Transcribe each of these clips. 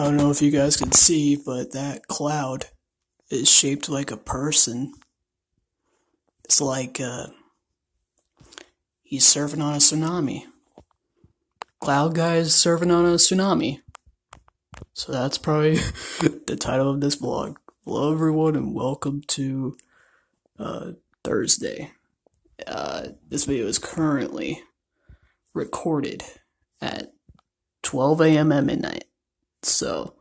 don't know if you guys can see, but that cloud is shaped like a person. It's like uh, he's surfing on a tsunami. Cloud guy is on a tsunami. So that's probably the title of this vlog. Hello everyone and welcome to uh, Thursday. Uh, this video is currently recorded at 12 a.m. at midnight. So,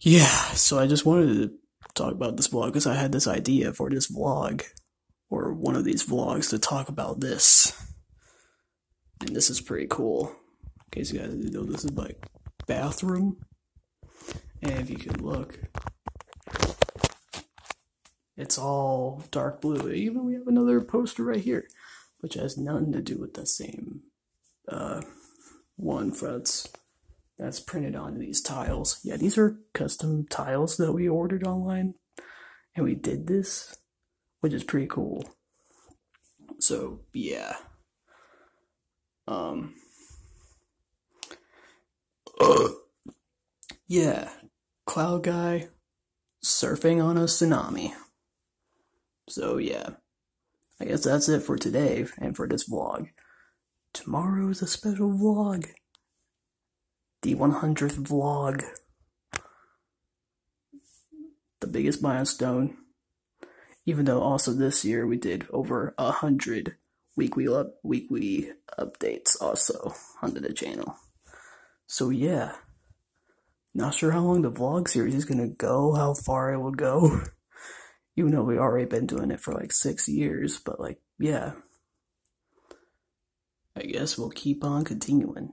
yeah, so I just wanted to talk about this vlog because I had this idea for this vlog or one of these vlogs to talk about this. And this is pretty cool. In case you guys didn't know, this is my bathroom. And if you can look, it's all dark blue. Even we have another poster right here, which has nothing to do with the same uh, one that's that's printed onto these tiles. Yeah, these are custom tiles that we ordered online, and we did this, which is pretty cool. So yeah, um, yeah, cloud guy surfing on a tsunami. So yeah, I guess that's it for today and for this vlog. Tomorrow is a special vlog. The 100th vlog. The biggest milestone. Even though also this year we did over a hundred weekly up weekly updates also onto the channel. So yeah. Not sure how long the vlog series is gonna go, how far it will go. Even though we already been doing it for like six years, but like, yeah. I guess we'll keep on continuing.